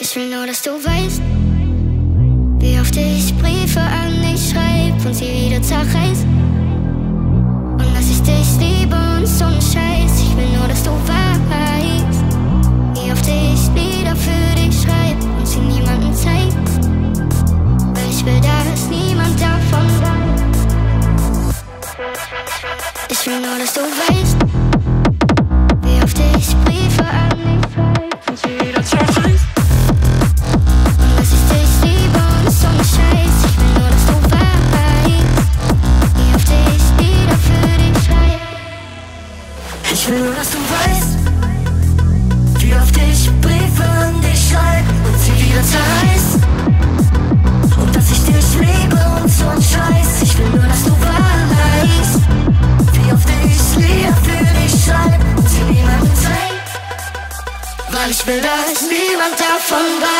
Ich will nur, dass du weißt, wie oft ich Briefe an dich schreib und sie wieder zerreiß. Und dass ich dich liebe und so ein Scheiß. Ich will nur, dass du weißt, wie oft ich Lieder für dich schreib und sie niemandem zeig. Weil ich will, dass niemand davon weiß. Ich will nur, dass du weißt, Ich will nur, dass du weißt, wie oft ich Briefe an dich schreibe und sie wieder zerreiß. Und dass ich dich liebe und so ein Scheiß. Ich will nur, dass du weißt, wie oft ich Lieder für dich schreibe und sie niemandem zeig. Weil ich will, dass niemand davon weiß.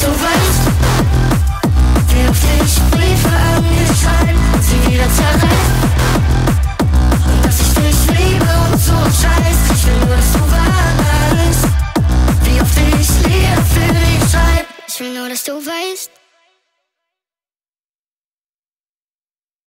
Du weißt Wie oft ich Briefe an dich schreib Und sie wieder zerreiß Und dass ich dich liebe und so Scheiß Ich will nur, dass du weißt. Wie oft ich Lieder für dich schreib ich will nur, dass du weißt,